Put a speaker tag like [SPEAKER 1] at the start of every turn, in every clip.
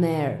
[SPEAKER 1] on air.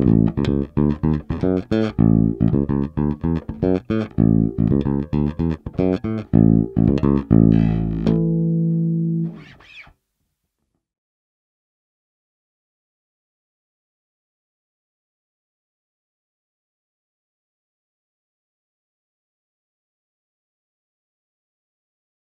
[SPEAKER 1] Mm-hmm.